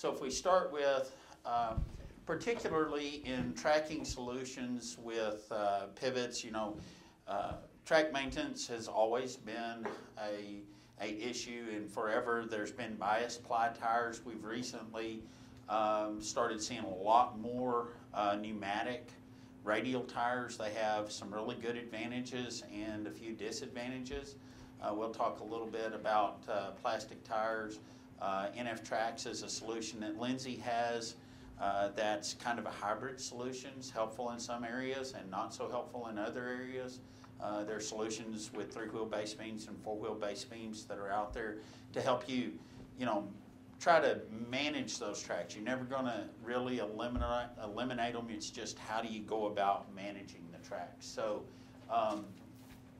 So if we start with, um, particularly in tracking solutions with uh, pivots, you know, uh, track maintenance has always been a, a issue and forever. There's been bias ply tires. We've recently um, started seeing a lot more uh, pneumatic radial tires. They have some really good advantages and a few disadvantages. Uh, we'll talk a little bit about uh, plastic tires. Uh, NF Tracks is a solution that Lindsay has uh, that's kind of a hybrid solution, it's helpful in some areas and not so helpful in other areas. Uh, there are solutions with three-wheel base beams and four-wheel base beams that are out there to help you, you know, try to manage those tracks. You're never going to really eliminate eliminate them. It's just how do you go about managing the tracks. So um,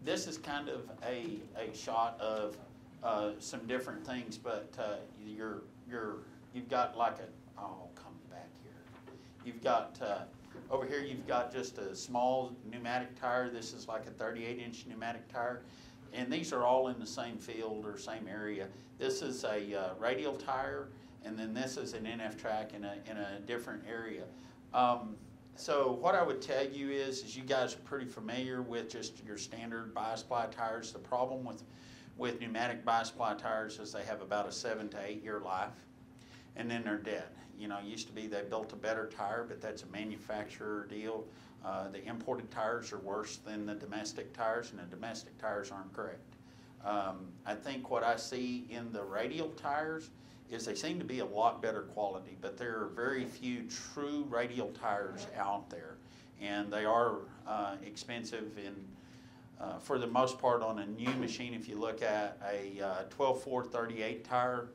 this is kind of a, a shot of uh, some different things, but uh, you're you're you've got like a oh come back here. You've got uh, over here. You've got just a small pneumatic tire. This is like a 38 inch pneumatic tire, and these are all in the same field or same area. This is a uh, radial tire, and then this is an NF track in a in a different area. Um, so what I would tell you is, is you guys are pretty familiar with just your standard bias ply tires. The problem with with pneumatic bias ply tires is they have about a seven to eight year life and then they're dead. You know, used to be they built a better tire, but that's a manufacturer deal. Uh, the imported tires are worse than the domestic tires, and the domestic tires aren't correct. Um, I think what I see in the radial tires is they seem to be a lot better quality, but there are very few true radial tires out there, and they are uh, expensive in uh, for the most part on a new machine, if you look at a uh, 12-4-38 tire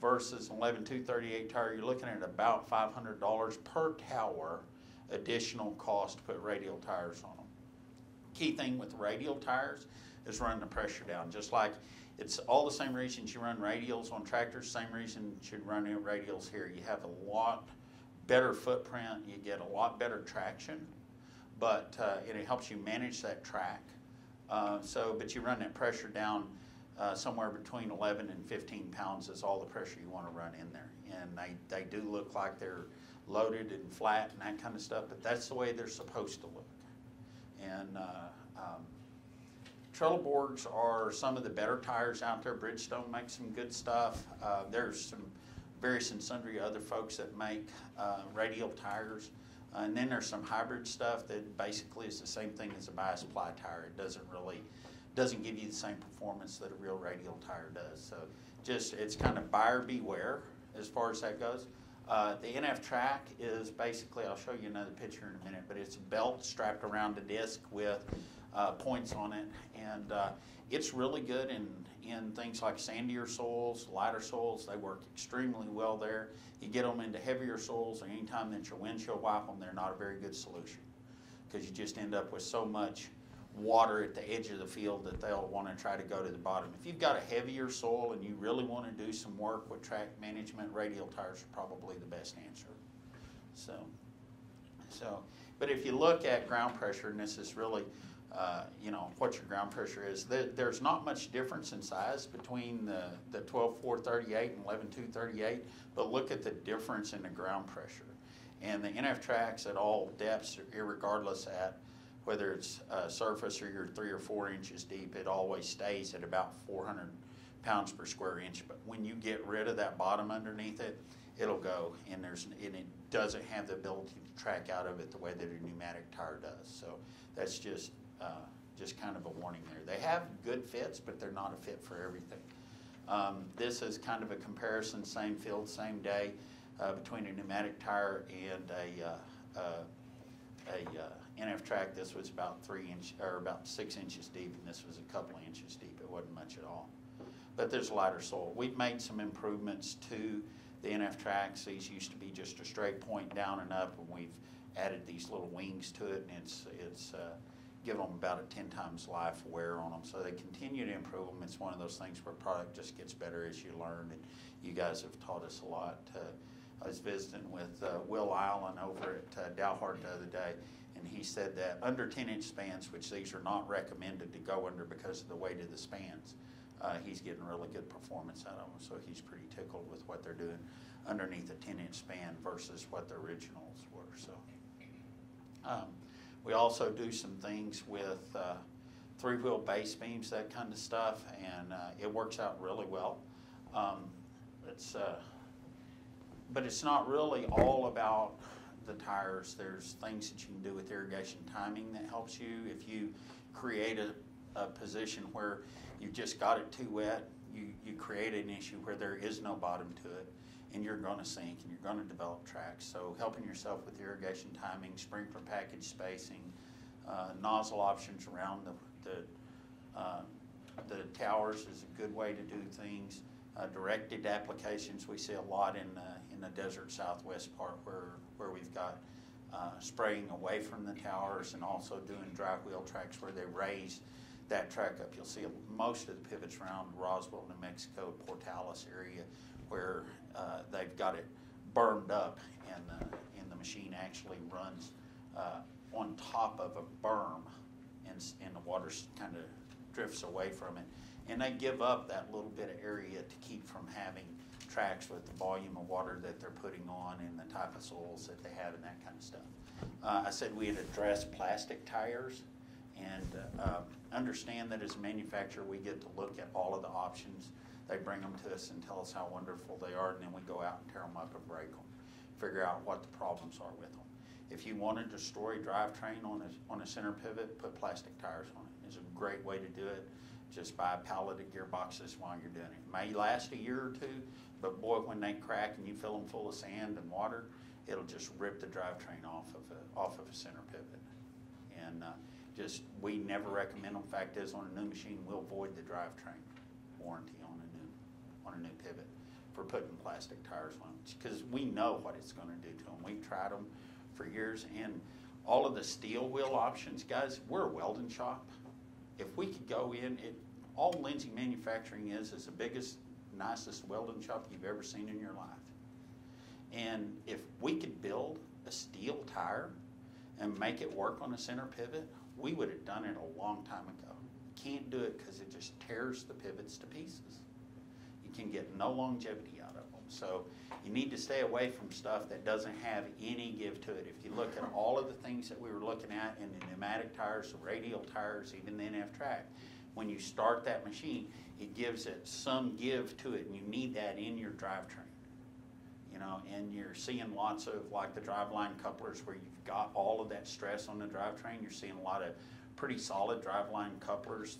versus an 11-2-38 tire, you're looking at about $500 per tower additional cost to put radial tires on them. Key thing with radial tires is running the pressure down, just like it's all the same reasons you run radials on tractors, same reason you should run radials here. You have a lot better footprint, you get a lot better traction, but uh, it helps you manage that track. Uh, so, but you run that pressure down uh, somewhere between 11 and 15 pounds is all the pressure you want to run in there. And they, they do look like they're loaded and flat and that kind of stuff, but that's the way they're supposed to look. And uh, um, Trelleborgs are some of the better tires out there. Bridgestone makes some good stuff. Uh, there's some various and sundry other folks that make uh, radial tires. Uh, and then there's some hybrid stuff that basically is the same thing as a bias ply tire. It doesn't really, doesn't give you the same performance that a real radial tire does. So just, it's kind of buyer beware as far as that goes. Uh, the NF track is basically, I'll show you another picture in a minute, but it's a belt strapped around a disc with uh, points on it. And uh, it's really good in, in things like sandier soils, lighter soils. They work extremely well there. You get them into heavier soils, and anytime that your windshield wipe them, they're not a very good solution because you just end up with so much water at the edge of the field that they'll want to try to go to the bottom. If you've got a heavier soil and you really want to do some work with track management, radial tires are probably the best answer. So, so, but if you look at ground pressure, and this is really uh, you know, what your ground pressure is. There, there's not much difference in size between the, the 12-4-38 and 11-2-38, but look at the difference in the ground pressure. And the NF tracks at all depths, regardless at whether it's uh, surface or you're three or four inches deep, it always stays at about 400 pounds per square inch. But when you get rid of that bottom underneath it, it'll go, and there's and it doesn't have the ability to track out of it the way that a pneumatic tire does. So that's just uh, just kind of a warning there. They have good fits, but they're not a fit for everything. Um, this is kind of a comparison, same field, same day, uh, between a pneumatic tire and a, uh, uh a uh, NF track. This was about three inch or about six inches deep, and this was a couple inches deep. It wasn't much at all. But there's lighter soil. We've made some improvements to the NF tracks. These used to be just a straight point down and up, and we've added these little wings to it, and it's it's uh, give them about a 10 times life wear on them. So they continue to improve them. It's one of those things where product just gets better as you learn. And you guys have taught us a lot. Uh, I was visiting with uh, Will Allen over at uh, Dalhart the other day, and he said that under 10 inch spans, which these are not recommended to go under because of the weight of the spans, uh, he's getting really good performance out of them, so he's pretty tickled with what they're doing underneath a ten-inch span versus what the originals were, so. Um, We also do some things with uh, three-wheel base beams, that kind of stuff, and uh, it works out really well. Um, It's, uh, but it's not really all about the tires. There's things that you can do with irrigation timing that helps you. If you create a, a position where you've just got it too wet, you, you create an issue where there is no bottom to it, and you're gonna sink, and you're gonna develop tracks. So helping yourself with irrigation timing, sprinkler package spacing, uh, nozzle options around the, the, uh, the towers is a good way to do things. Uh, directed applications, we see a lot in, uh, in the desert southwest part where, where we've got, uh, spraying away from the towers and also doing dry wheel tracks where they raise that track up. You'll see most of the pivots around Roswell, New Mexico, Portales area where, uh, they've got it bermed up and the, and the machine actually runs, uh, on top of a berm and, and the water kind of drifts away from it. And they give up that little bit of area to keep from having tracks with the volume of water that they're putting on and the type of soils that they have and that kind of stuff. Uh, I said we had addressed plastic tires and, uh, understand that as a manufacturer, we get to look at all of the options. They bring them to us and tell us how wonderful they are, and then we go out and tear them up and break them, figure out what the problems are with them. If you want to destroy drivetrain on a, on a center pivot, put plastic tires on it. It's a great way to do it. Just buy a pallet of gearboxes while you're doing it. it May last a year or two, but boy, when they crack and you fill them full of sand and water, it'll just rip the drivetrain off of a, off of a center pivot. And, uh, just, we never recommend them. Fact is, on a new machine, we'll void the drivetrain warranty on on a new pivot for putting plastic tires on. Because we know what it's gonna do to them. We've tried them for years, and all of the steel wheel options, guys, we're a welding shop. If we could go in, it, all Lindsay Manufacturing is, is the biggest, nicest welding shop you've ever seen in your life. And if we could build a steel tire and make it work on a center pivot, we would have done it a long time ago. Can't do it because it just tears the pivots to pieces. Can get no longevity out of them. So you need to stay away from stuff that doesn't have any give to it. If you look at all of the things that we were looking at in the pneumatic tires, the radial tires, even the NF track, when you start that machine, it gives it some give to it, and you need that in your drivetrain. You know, and you're seeing lots of like the driveline couplers where you've got all of that stress on the drivetrain. You're seeing a lot of pretty solid driveline couplers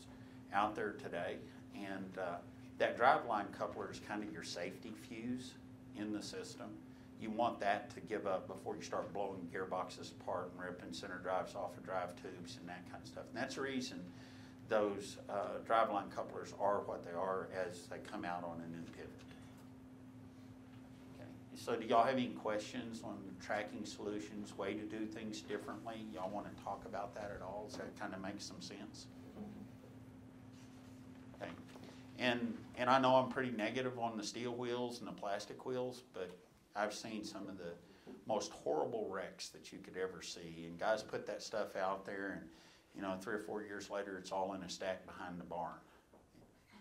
out there today. And uh, that driveline coupler is kind of your safety fuse in the system. You want that to give up before you start blowing gearboxes apart and ripping center drives off of drive tubes and that kind of stuff. And that's the reason those uh, driveline couplers are what they are as they come out on a new pivot. Okay, so do y'all have any questions on tracking solutions, way to do things differently? Y'all want to talk about that at all? Does that kind of make some sense? Okay, and, and I know I'm pretty negative on the steel wheels and the plastic wheels, but I've seen some of the most horrible wrecks that you could ever see. And guys put that stuff out there and, you know, three or four years later, it's all in a stack behind the barn.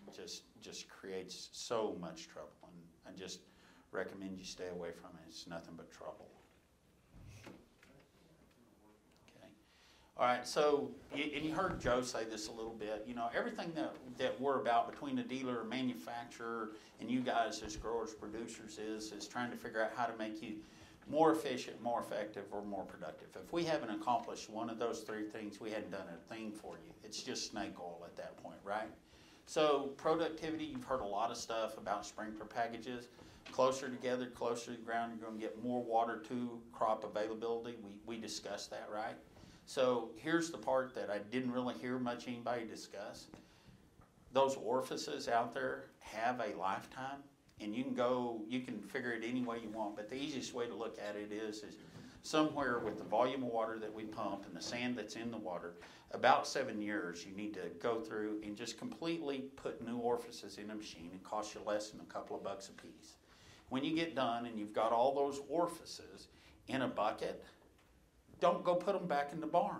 It Just, just creates so much trouble, and I just recommend you stay away from it. It's nothing but trouble. Okay. All right, so, and you heard Joe say this a little bit, you know, everything that, that we're about between the dealer manufacturer and you guys as growers, producers is, is trying to figure out how to make you more efficient, more effective, or more productive. If we haven't accomplished one of those three things, we hadn't done a thing for you. It's just snake oil at that point, right? So productivity, you've heard a lot of stuff about sprinkler packages. Closer together, closer to the ground, you're gonna get more water to crop availability. We, we discussed that, right? So here's the part that I didn't really hear much anybody discuss. Those orifices out there have a lifetime and you can go, you can figure it any way you want, but the easiest way to look at it is, is somewhere with the volume of water that we pump and the sand that's in the water, about seven years, you need to go through and just completely put new orifices in a machine. It costs you less than a couple of bucks a piece. When you get done and you've got all those orifices in a bucket, don't go put them back in the barn.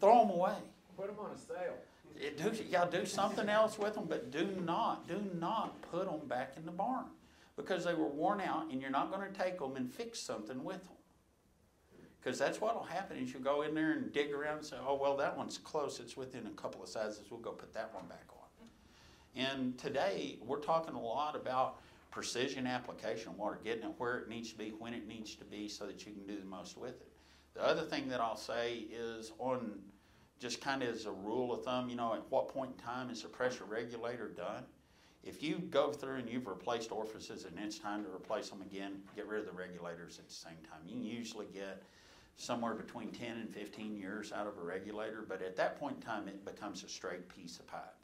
Throw them away. Put them on a sale. It do, yeah, do something else with them, but do not, do not put them back in the barn. Because they were worn out and you're not gonna take them and fix something with them. Cause that's what'll happen is you go in there and dig around and say, oh, well, that one's close, it's within a couple of sizes, we'll go put that one back on. And today, we're talking a lot about precision application of water, getting it where it needs to be, when it needs to be, so that you can do the most with it. The other thing that I'll say is on, just kind of as a rule of thumb, you know, at what point in time is the pressure regulator done? If you go through and you've replaced orifices and it's time to replace them again, get rid of the regulators at the same time. You usually get somewhere between ten and fifteen years out of a regulator, but at that point in time, it becomes a straight piece of pipe.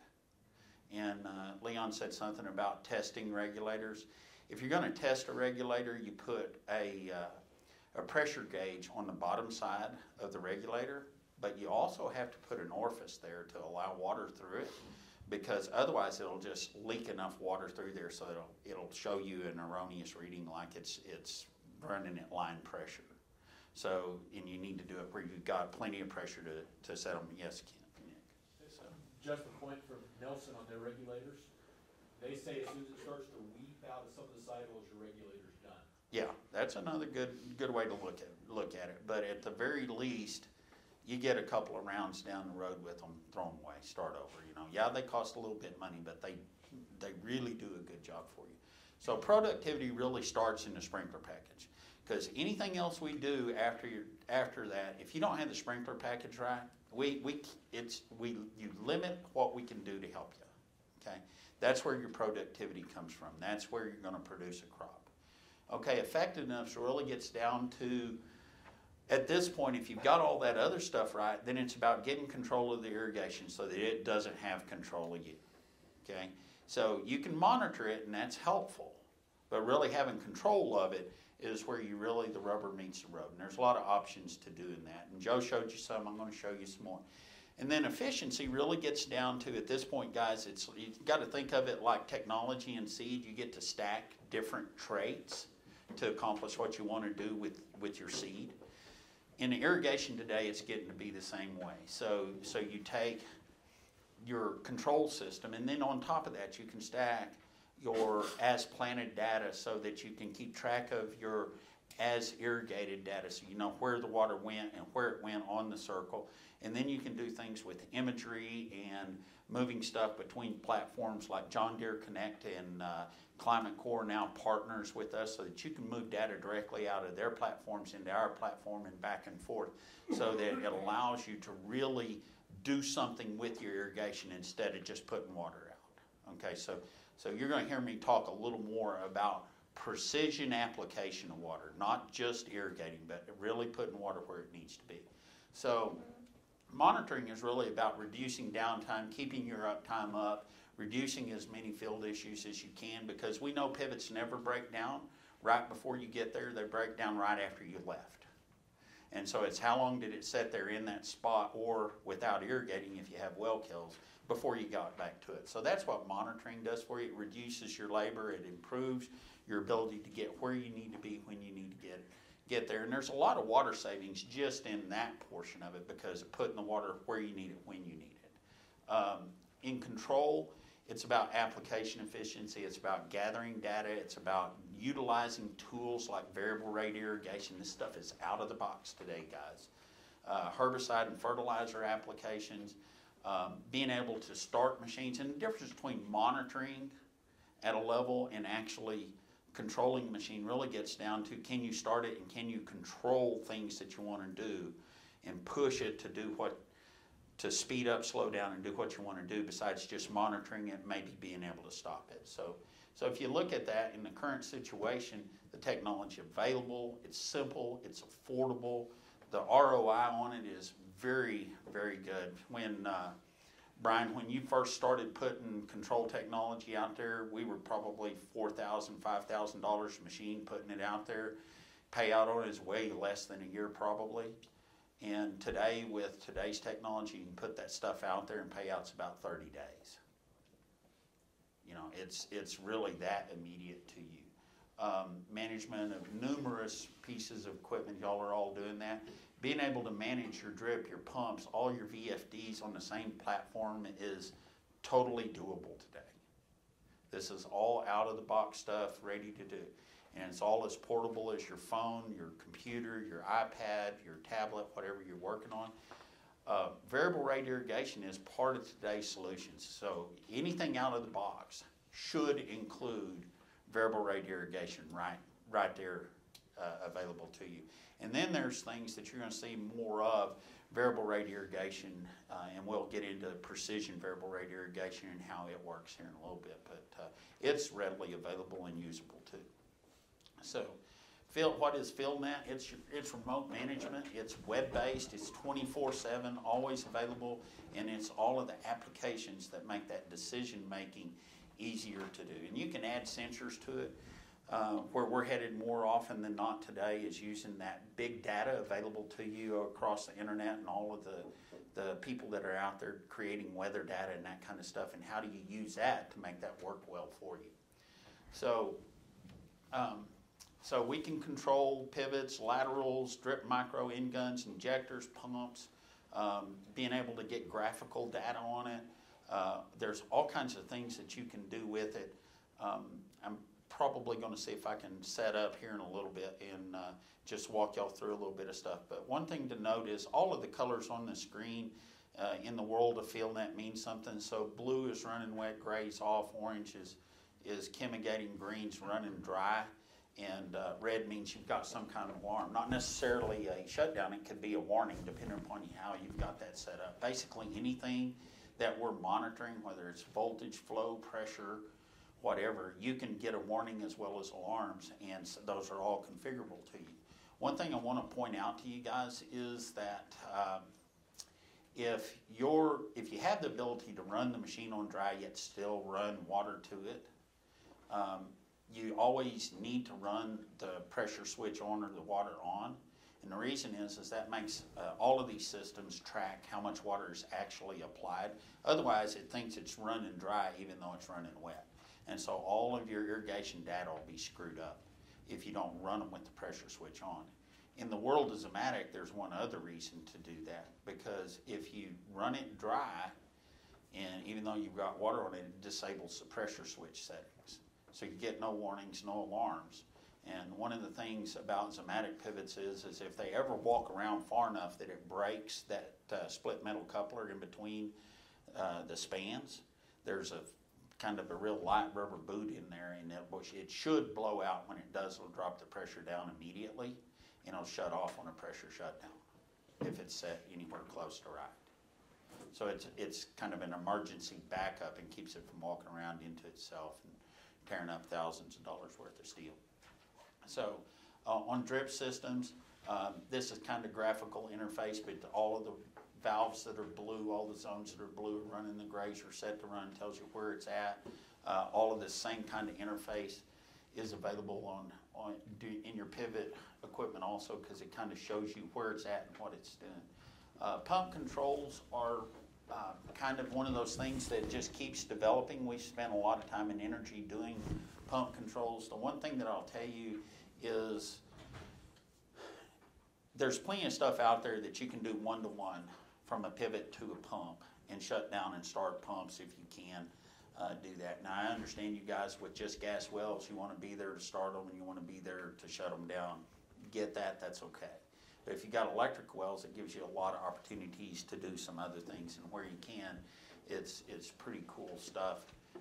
And uh, Leon said something about testing regulators. If you're gonna test a regulator, you put a, uh, a pressure gauge on the bottom side of the regulator, but you also have to put an orifice there to allow water through it, because otherwise it'll just leak enough water through there so it'll, it'll show you an erroneous reading like it's, it's running at line pressure. So, and you need to do it where you've got plenty of pressure to, to set them, yes, Ken. So, Just a point from Nelson on their regulators. They say as soon as it starts to weep out of some of the sidewalls, your regulator's done. Yeah, that's another good, good way to look at, look at it, but at the very least, you get a couple of rounds down the road with them, throw them away, start over, you know. Yeah, they cost a little bit of money, but they, they really do a good job for you. So productivity really starts in the sprinkler package. Cause anything else we do after you, after that, if you don't have the sprinkler package right, we, we, it's, we, you limit what we can do to help you, okay? That's where your productivity comes from, that's where you're gonna produce a crop. Okay, effectiveness really gets down to, at this point, if you've got all that other stuff right, then it's about getting control of the irrigation so that it doesn't have control of you, okay? So you can monitor it and that's helpful, but really having control of it is where you really, the rubber meets the road. And there's a lot of options to doing that. And Joe showed you some, I'm gonna show you some more. And then efficiency really gets down to, at this point, guys, it's, you've gotta think of it like technology and seed. You get to stack different traits to accomplish what you wanna do with, with your seed. In irrigation today, it's getting to be the same way. So, so you take your control system, and then on top of that, you can stack your as planted data so that you can keep track of your as irrigated data so you know where the water went and where it went on the circle. And then you can do things with imagery and moving stuff between platforms like John Deere Connect and uh, Climate Corp now partners with us so that you can move data directly out of their platforms into our platform and back and forth so that it allows you to really do something with your irrigation instead of just putting water out. Okay, so so you're going to hear me talk a little more about precision application of water, not just irrigating, but really putting water where it needs to be. So monitoring is really about reducing downtime, keeping your uptime up, reducing as many field issues as you can because we know pivots never break down right before you get there, they break down right after you left. And so it's how long did it sit there in that spot or without irrigating if you have well kills before you got back to it. So that's what monitoring does for you. It reduces your labor, it improves your ability to get where you need to be when you need to get get there. And there's a lot of water savings just in that portion of it because of putting the water where you need it when you need it. Um, in control, it's about application efficiency, it's about gathering data, it's about utilizing tools like variable rate irrigation. This stuff is out of the box today, guys. Uh, herbicide and fertilizer applications, um, being able to start machines, and the difference between monitoring at a level and actually controlling machine really gets down to can you start it and can you control things that you want to do and push it to do what to speed up, slow down, and do what you want to do besides just monitoring it, maybe being able to stop it. So, so if you look at that in the current situation, the technology available, it's simple, it's affordable, the ROI on it is very, very good. When uh, Brian, when you first started putting control technology out there, we were probably four thousand, five thousand dollars a machine putting it out there. Payout on it is way less than a year probably. And today, with today's technology, you can put that stuff out there and payout's about 30 days. You know, it's, it's really that immediate to you. um, management of numerous pieces of equipment. Y'all are all doing that. Being able to manage your drip, your pumps, all your VFDs on the same platform is totally doable today. This is all out of the box stuff, ready to do. And it's all as portable as your phone, your computer, your iPad, your tablet, whatever you're working on. Uh, variable rate irrigation is part of today's solutions. So anything out of the box should include variable rate irrigation right, right there uh, available to you. And then there's things that you're going to see more of variable rate irrigation, uh, and we'll get into precision variable rate irrigation and how it works here in a little bit. But uh, it's readily available and usable too. So, Phil, what is FieldNet? It's your, it's remote management. It's web-based. It's 24/7, always available, and it's all of the applications that make that decision making easier to do. And you can add sensors to it. Uh, where we're headed more often than not today is using that big data available to you across the internet and all of the, the people that are out there creating weather data and that kind of stuff. And how do you use that to make that work well for you? So, um, so we can control pivots, laterals, drip micro end guns, injectors, pumps, um, being able to get graphical data on it. Uh, there's all kinds of things that you can do with it. Um, I'm probably going to see if I can set up here in a little bit and uh, just walk y'all through a little bit of stuff. But one thing to note is all of the colors on the screen uh, in the world of FieldNet means something. So blue is running wet, gray's off, orange is, is chemigating, green's running dry, and uh, red means you've got some kind of alarm. Not necessarily a shutdown, it could be a warning depending upon how you've got that set up. Basically anything that we're monitoring, whether it's voltage, flow, pressure, whatever, you can get a warning as well as alarms, and those are all configurable to you. One thing I want to point out to you guys is that um, if you're if you have the ability to run the machine on dry yet still run water to it, um, you always need to run the pressure switch on or the water on. And the reason is, is that makes uh, all of these systems track how much water is actually applied. Otherwise, it thinks it's running dry even though it's running wet. And so all of your irrigation data will be screwed up if you don't run them with the pressure switch on. In the world of Zimmatic, there's one other reason to do that because if you run it dry, and even though you've got water on it, it disables the pressure switch settings. So you get no warnings, no alarms. And one of the things about Zimmatic pivots is, is if they ever walk around far enough that it breaks that uh, split metal coupler in between uh, the spans, there's a kind of a real light rubber boot in there, and it, it should blow out when it does. It'll drop the pressure down immediately, and it'll shut off on a pressure shutdown if it's set anywhere close to right. So it's it's kind of an emergency backup and keeps it from walking around into itself and tearing up thousands of dollars worth of steel. So uh, on drip systems, um, this is kind of graphical interface, but all of the valves that are blue, all the zones that are blue running, the grays are set to run, tells you where it's at. Uh, all of this same kind of interface is available on, on in your pivot equipment also because it kind of shows you where it's at and what it's doing. Uh, pump controls are uh, kind of one of those things that just keeps developing. We spend a lot of time and energy doing pump controls. The one thing that I'll tell you is there's plenty of stuff out there that you can do one to one from a pivot to a pump and shut down and start pumps if you can uh, do that. Now, I understand you guys with just gas wells, you want to be there to start them and you want to be there to shut them down. Get that, that's okay. But if you got electric wells, it gives you a lot of opportunities to do some other things, and where you can, it's it's pretty cool stuff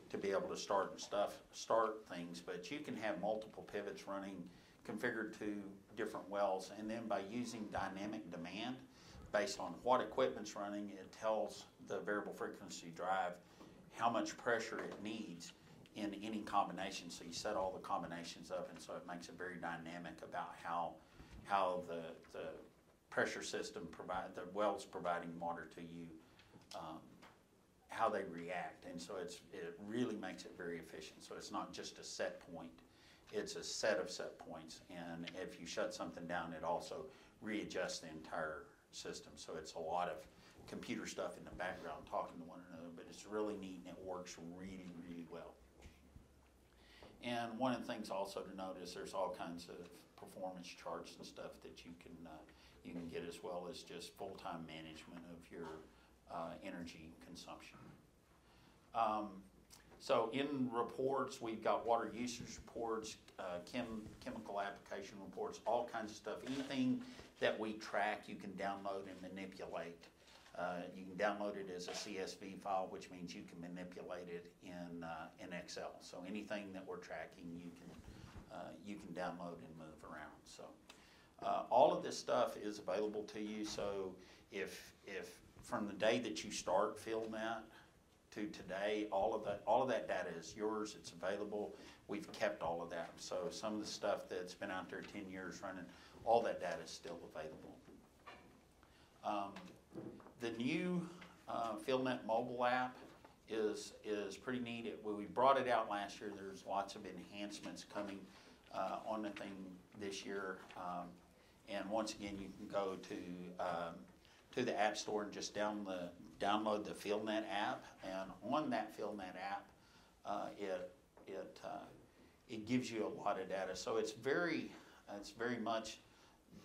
to be able to start and stuff start things. But you can have multiple pivots running configured to different wells, and then by using dynamic demand, based on what equipment's running, it tells the variable frequency drive how much pressure it needs in any combination. So you set all the combinations up, and so it makes it very dynamic about how how the the pressure system provide the wells providing water to you, um, how they react, and so it's it really makes it very efficient. So it's not just a set point; it's a set of set points, and if you shut something down, it also readjusts the entire system. So it's a lot of computer stuff in the background talking to one another, but it's really neat and it works really, really well. And one of the things also to note is there's all kinds of performance charts and stuff that you can, uh, you can get as well as just full-time management of your, uh, energy consumption. Um, so in reports, we've got water usage reports, uh, chem, chemical application reports, all kinds of stuff. Anything that we track, you can download and manipulate. Uh, you can download it as a CSV file, which means you can manipulate it in, uh, in Excel. So anything that we're tracking, you can, uh, you can download and move around, so. Uh, all of this stuff is available to you, so if, if, from the day that you start FieldNet to today, all of that, all of that data is yours, it's available. We've kept all of that, so some of the stuff that's been out there ten years running, all that data is still available. Um, the new, uh, FieldNet mobile app is, is pretty neat. It- We brought it out last year, there's lots of enhancements coming, uh, on the thing this year. Um, and once again, you can go to, um, to the App Store and just down the, download the FieldNet app. And on that FieldNet app, uh, it, it, uh, it gives you a lot of data. So it's very, it's very much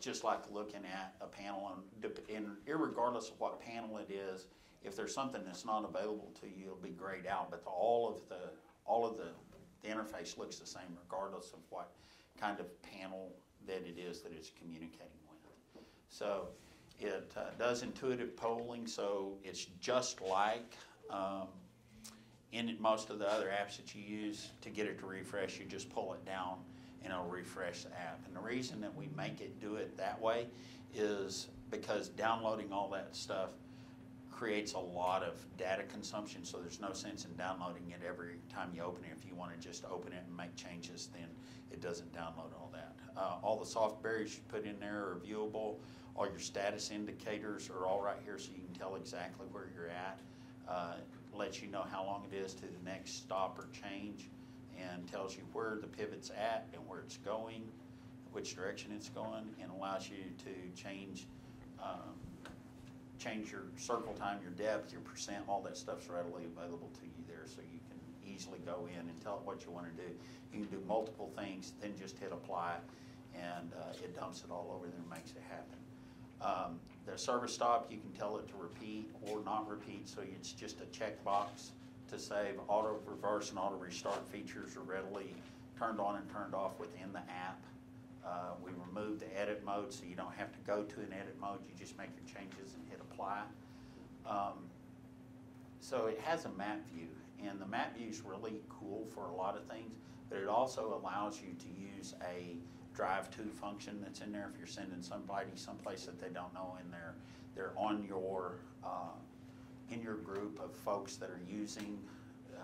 just like looking at a panel and, and irregardless of what panel it is, if there's something that's not available to you, it'll be grayed out, but the, all of the, all of the, the interface looks the same regardless of what kind of panel that it is that it's communicating with. So it uh, does intuitive polling, so it's just like, um, in most of the other apps that you use to get it to refresh, you just pull it down and it'll refresh the app. And the reason that we make it do it that way is because downloading all that stuff creates a lot of data consumption, so there's no sense in downloading it every time you open it. If you want to just open it and make changes, then it doesn't download all that. Uh, all the soft you put in there are viewable. All your status indicators are all right here, so you can tell exactly where you're at. Uh, lets you know how long it is to the next stop or change, and tells you where the pivot's at and where it's going, which direction it's going, and allows you to change um, change your circle time, your depth, your percent, all that stuff's readily available to you there, so you can easily go in and tell it what you wanna do. You can do multiple things, then just hit apply, and, uh, it dumps it all over there and makes it happen. Um, the service stop, you can tell it to repeat or not repeat, so it's just a checkbox to save. Auto reverse and auto restart features are readily turned on and turned off within the app. Uh, we removed the edit mode, so you don't have to go to an edit mode, you just make your changes and hit apply. Um, so it has a map view, and the map view is really cool for a lot of things, but it also allows you to use a drive to function that's in there if you're sending somebody someplace that they don't know and they're, they're on your, uh, in your group of folks that are using, uh,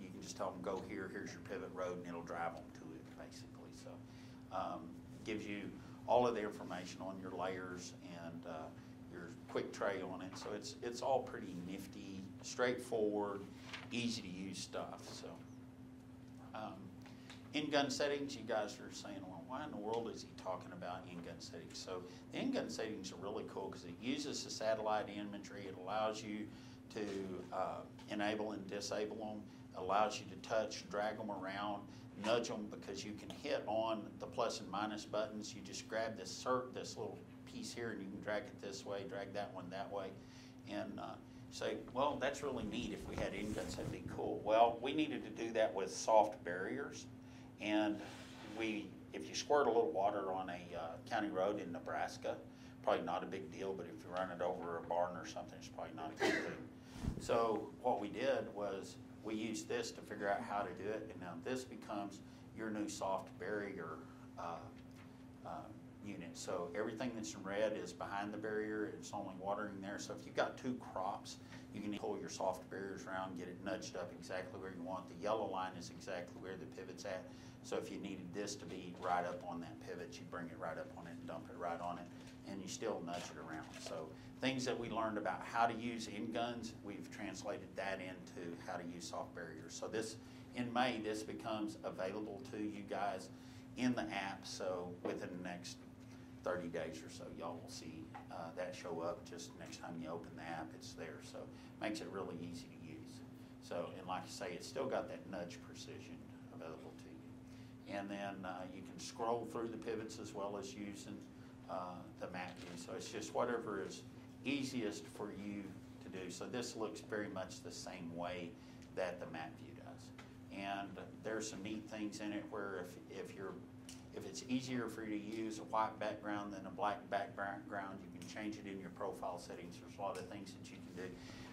you can just tell them, go here, here's your pivot road, and it'll drive them to it, basically, so. Um, gives you all of the information on your layers and, uh, your quick tray on it, so it's, it's all pretty nifty, straightforward, easy to use stuff, so. Um, End-gun settings, you guys are saying, why in the world is he talking about end-gun settings? So the end-gun settings are really cool because it uses the satellite imagery. It allows you to uh, enable and disable them, allows you to touch, drag them around, nudge them because you can hit on the plus and minus buttons. You just grab this cert, this little piece here, and you can drag it this way, drag that one that way, and uh, say, well, that's really neat. If we had end-guns, that'd be cool. Well, we needed to do that with soft barriers. And we, if you squirt a little water on a uh, county road in Nebraska, probably not a big deal, but if you run it over a barn or something, it's probably not a good thing. So what we did was, we used this to figure out how to do it, and now this becomes your new soft barrier uh, uh, unit. So everything that's in red is behind the barrier, it's only watering there. So if you've got two crops, you can pull your soft barriers around, get it nudged up exactly where you want. The yellow line is exactly where the pivot's at. So if you needed this to be right up on that pivot, you bring it right up on it and dump it right on it, and you still nudge it around. So things that we learned about how to use end guns, we've translated that into how to use soft barriers. So this, in May, this becomes available to you guys in the app, so within the next thirty days or so, y'all will see, uh, that show up, just next time you open the app, it's there, so makes it really easy to use. So, and like I say, it's still got that nudge precision available to you. And then uh, you can scroll through the pivots as well as using uh, the map view. So it's just whatever is easiest for you to do. So this looks very much the same way that the map view does. And there's some neat things in it where if, if you're, if it's easier for you to use a white background than a black background, you can change it in your profile settings. There's a lot of things that you can do.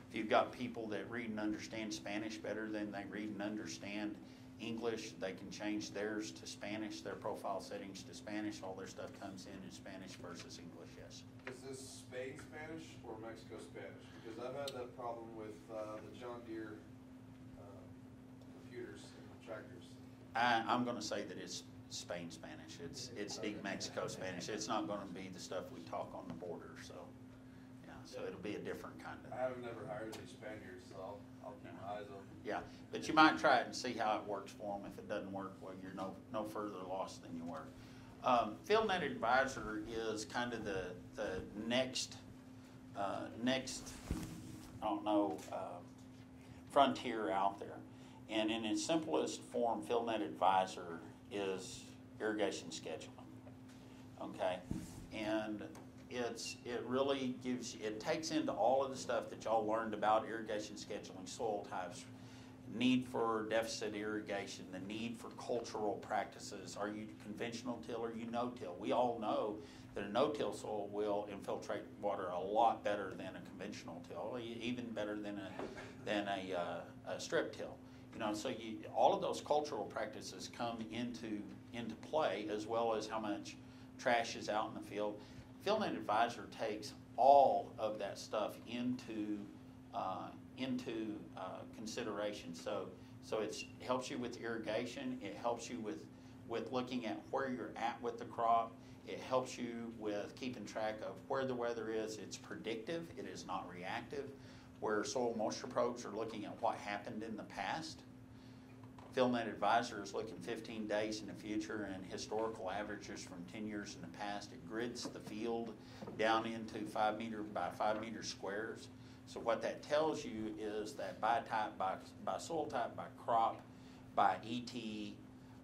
If you've got people that read and understand Spanish better than they read and understand English, they can change theirs to Spanish, their profile settings to Spanish. All their stuff comes in in Spanish versus English, yes. Is this Spain Spanish or Mexico Spanish? Because I've had that problem with uh, the John Deere uh, computers and tractors. I, I'm gonna say that it's Spain Spanish. It's, it's deep Mexico Spanish. It's not gonna be the stuff we talk on the border, so, yeah, so it'll be a different kind of. I haven't never hired any Spaniards, so I'll, I'll keep my eyes open. Yeah, but you might try it and see how it works for them. If it doesn't work, well, you're no, no further lost than you were. Um, FieldNet Advisor is kind of the, the next, uh, next, I don't know, uh, frontier out there. And in its simplest form, FieldNet Advisor is irrigation scheduling. Okay? And it's, it really gives, it takes into all of the stuff that y'all learned about irrigation scheduling, soil types, need for deficit irrigation, the need for cultural practices. Are you conventional till or you no-till? We all know that a no-till soil will infiltrate water a lot better than a conventional till, even better than a, than a, uh, a strip till. You know, so you, all of those cultural practices come into, into play as well as how much trash is out in the field. FieldNet Advisor takes all of that stuff into, uh, into uh, consideration. So, so it helps you with irrigation, it helps you with, with looking at where you're at with the crop, it helps you with keeping track of where the weather is. It's predictive, it is not reactive. Where soil moisture probes are looking at what happened in the past. FieldNet Advisor is looking 15 days in the future and historical averages from 10 years in the past. It grids the field down into five meter by five meter squares. So what that tells you is that by type, by, by soil type, by crop, by ET,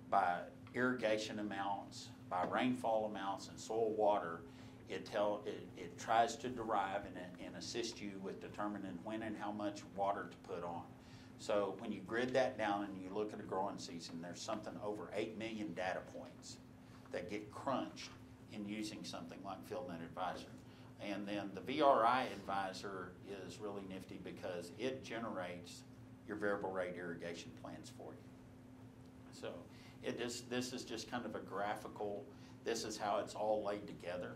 by irrigation amounts, by rainfall amounts and soil water, it tell, it, it tries to derive and, and assist you with determining when and how much water to put on. So when you grid that down and you look at a growing season, there's something over eight million data points that get crunched in using something like FieldNet Advisor. And then the VRI Advisor is really nifty because it generates your variable rate irrigation plans for you. So it is, this is just kind of a graphical, this is how it's all laid together.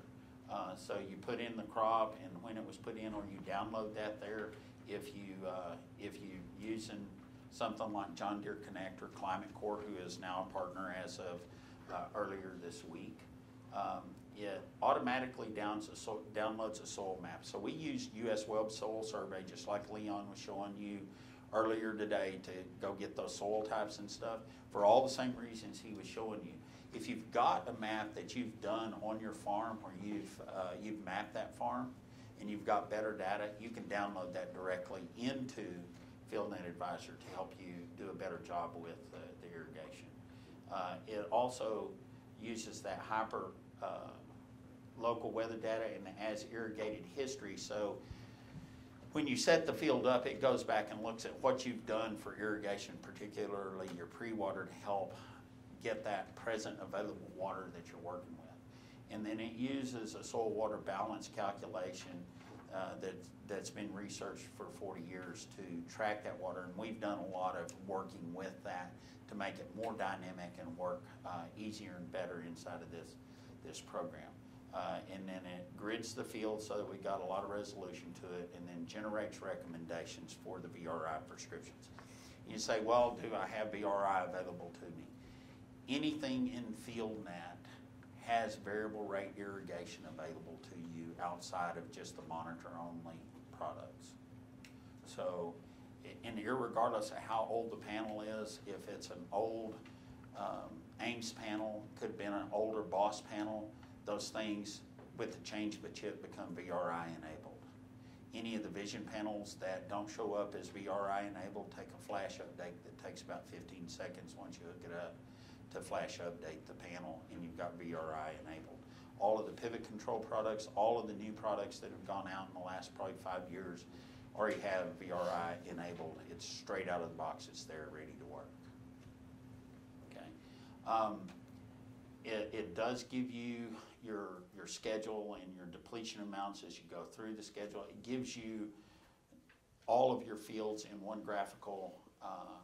Uh, so you put in the crop and when it was put in, or you download that there. If you, uh, if you using something like John Deere Connect or Climate Corp, who is now a partner as of uh, earlier this week, um, it automatically downs a so, downloads a soil map. So we use US Web Soil Survey, just like Leon was showing you earlier today to go get those soil types and stuff for all the same reasons he was showing you. If you've got a map that you've done on your farm where you've, uh, you've mapped that farm and you've got better data, you can download that directly into FieldNet Advisor to help you do a better job with uh, the irrigation. Uh, it also uses that hyper uh, local weather data and as irrigated history. So when you set the field up, it goes back and looks at what you've done for irrigation, particularly your pre-water to help get that present available water that you're working with. And then it uses a soil water balance calculation uh, that, that's been researched for 40 years to track that water. And we've done a lot of working with that to make it more dynamic and work uh, easier and better inside of this, this program. Uh, and then it grids the field so that we got a lot of resolution to it and then generates recommendations for the VRI prescriptions. You say, well, do I have VRI available to me? Anything in FieldNet has variable rate irrigation available to you outside of just the monitor-only products. So, and regardless of how old the panel is, if it's an old um, Ames panel, could have been an older Boss panel, those things with the change of a chip become VRI enabled. Any of the vision panels that don't show up as VRI enabled, take a flash update that takes about fifteen seconds once you hook it up to flash update the panel, and you've got VRI enabled. All of the pivot control products, all of the new products that have gone out in the last probably five years already have VRI enabled. It's straight out of the box, it's there, ready to work. Okay? Um, it, it does give you your, your schedule and your depletion amounts as you go through the schedule. It gives you all of your fields in one graphical, uh,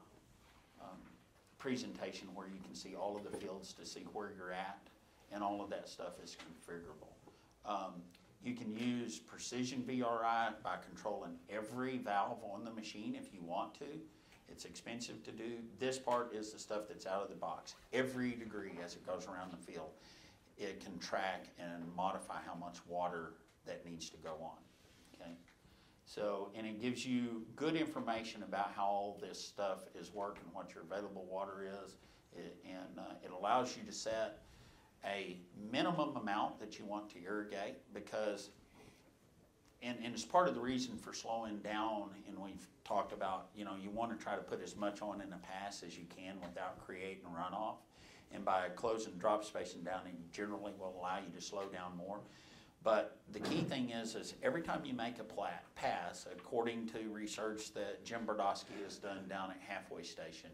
presentation where you can see all of the fields to see where you're at, and all of that stuff is configurable. Um, you can use precision VRI by controlling every valve on the machine if you want to. It's expensive to do. This part is the stuff that's out of the box. Every degree as it goes around the field, it can track and modify how much water that needs to go on? So, and it gives you good information about how all this stuff is working, what your available water is. It, and uh, it allows you to set a minimum amount that you want to irrigate because, and, and it's part of the reason for slowing down. And we've talked about, you know, you want to try to put as much on in a pass as you can without creating runoff. And by closing drop spacing down, it generally will allow you to slow down more. But the key thing is, is every time you make a plat, pass, according to research that Jim Bordovsky has done down at Halfway Station,